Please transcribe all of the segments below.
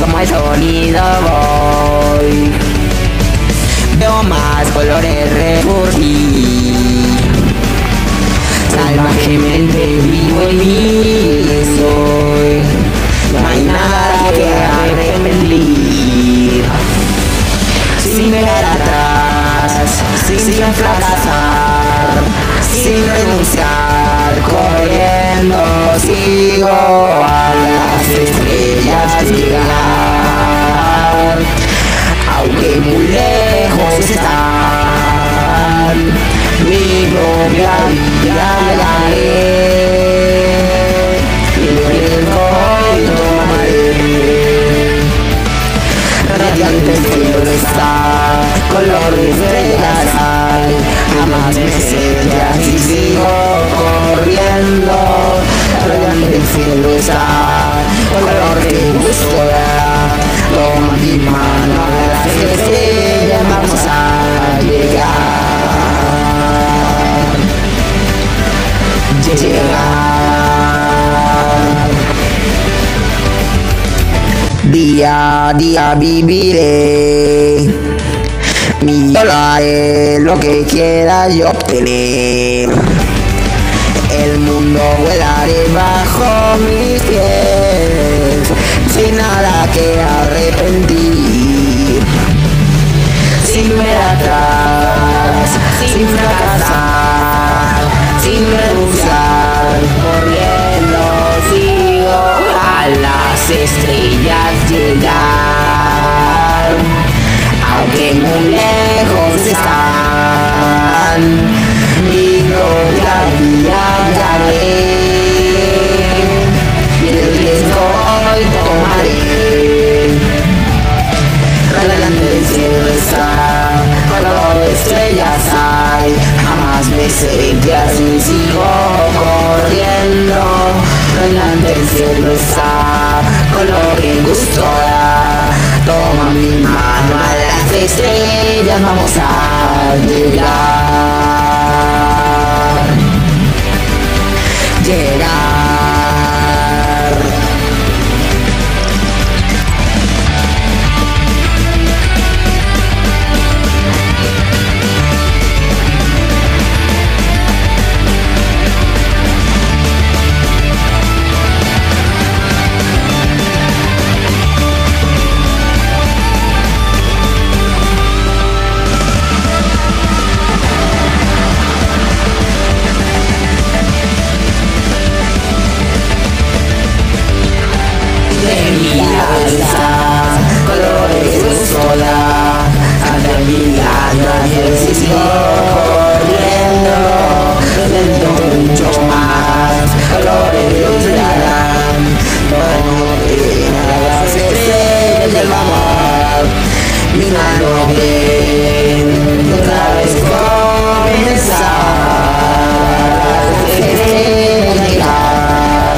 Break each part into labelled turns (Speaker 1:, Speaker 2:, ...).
Speaker 1: como el sonido voy. Veo más colores resurgir Salvajemente vivo en mí soy. No hay nada que arrepentir. Sin mirar atrás, sin fracasar Sin renunciar, corriendo sigo a las estrellas llegar Aunque muy lejos están. Mi propia vida daré Y riesgo y tomaré. Radiante el cielo está Color de estrellas hay Jamás me cede así sigo corriendo Toma mi mano a las Vamos a llegar Llegar Día a día viviré. Mi haré lo que quiera yo obtener El mundo volaré bajo mis pies. Sin nada que Sin ver atrás, sin fracasar Sin renunciar, corriendo sigo a las estrellas llegar. Aunque muy lejos están Seguiré así sigo corriendo el cielo está Color que gusto Toma mi mano a las estrellas Vamos a llegar mirando bien, otra vez comenzar, desde llegar,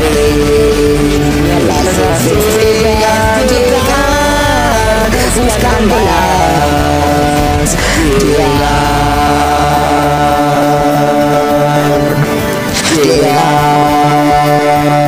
Speaker 1: bien, las estrellas llegar, buscándolas, llegar, llegar.